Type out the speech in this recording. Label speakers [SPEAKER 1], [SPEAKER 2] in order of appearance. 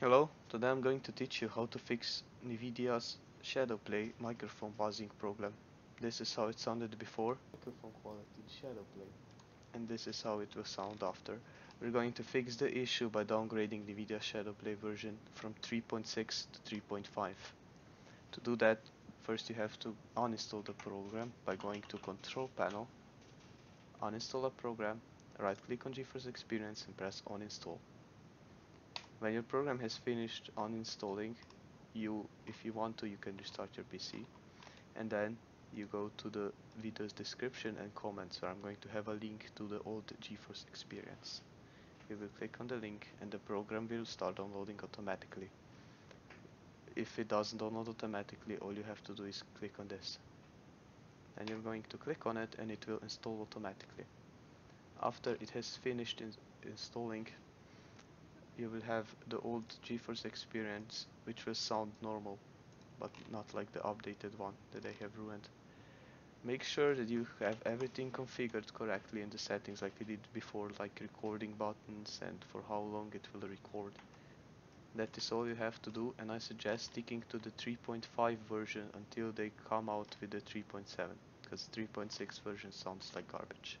[SPEAKER 1] Hello, today I'm going to teach you how to fix NVIDIA's Shadowplay microphone buzzing problem. This is how it sounded before, microphone quality Shadowplay, and this is how it will sound after. We're going to fix the issue by downgrading NVIDIA Shadowplay version from 3.6 to 3.5. To do that, first you have to uninstall the program by going to Control Panel, uninstall a program, right click on GeForce Experience and press uninstall. When your program has finished uninstalling, you, if you want to, you can restart your PC. And then you go to the video's description and comments where I'm going to have a link to the old GeForce experience. You will click on the link and the program will start downloading automatically. If it doesn't download automatically, all you have to do is click on this. Then you're going to click on it and it will install automatically. After it has finished in installing, you will have the old GeForce experience which will sound normal but not like the updated one that they have ruined. Make sure that you have everything configured correctly in the settings like you did before like recording buttons and for how long it will record. That is all you have to do and I suggest sticking to the 3.5 version until they come out with the 3.7 because 3.6 version sounds like garbage.